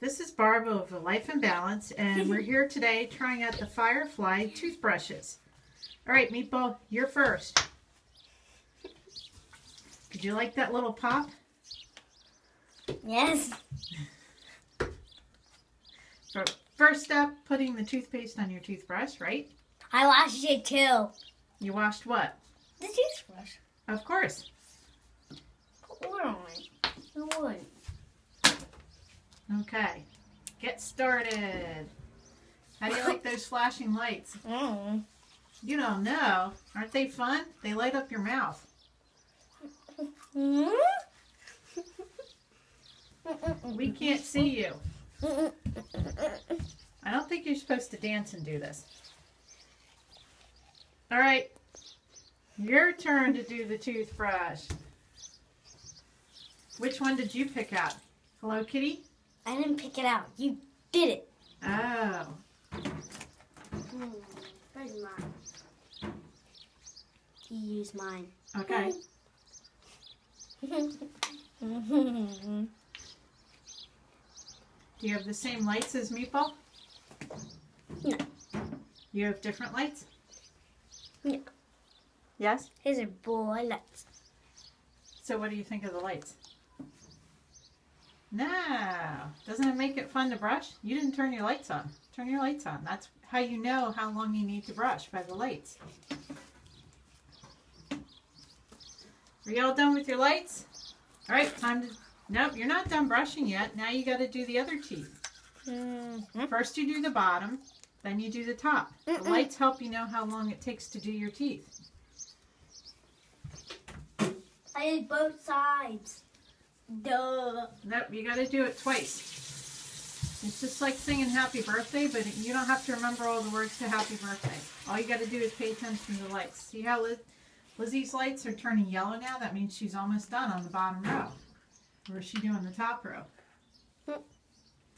This is Barb of Life in Balance, and we're here today trying out the Firefly toothbrushes. All right, Meatball, you're first. Did you like that little pop? Yes. So first step, putting the toothpaste on your toothbrush, right? I washed it too. You washed what? The toothbrush. Of course. Put water on would. Okay, get started. How do you like those flashing lights? Mm. You don't know. Aren't they fun? They light up your mouth. Mm. We can't see you. I don't think you're supposed to dance and do this. All right, your turn to do the toothbrush. Which one did you pick out? Hello Kitty? I didn't pick it out. You did it. Oh, Mm. Where's mine? You use mine. okay. Do you have the same lights as Meatball? No. You have different lights? No. Yes? Here's a boy lights. So what do you think of the lights? No. Doesn't it make it fun to brush? You didn't turn your lights on. Turn your lights on. That's how you know how long you need to brush by the lights. Are you all done with your lights? All right, time to. Nope, you're not done brushing yet. Now you got to do the other teeth. Mm-hmm. First you do the bottom, then you do the top. The Mm-mm. lights help you know how long it takes to do your teeth. I did both sides. Duh. Nope, you got to do it twice. It's just like singing happy birthday, but you don't have to remember all the words to happy birthday. All you got to do is pay attention to the lights. See how Liz, Lizzie's lights are turning yellow now? That means she's almost done on the bottom row. Or is she doing the top row?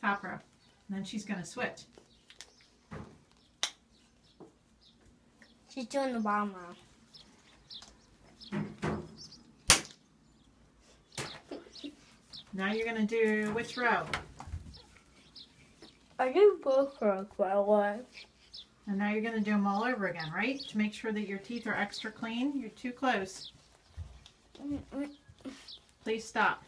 Top row. And then she's going to switch. She's doing the bottom row. Now you're going to do which row? I did both rows, by the way. And now you're going to do them all over again, right? To make sure that your teeth are extra clean. You're too close. Please stop.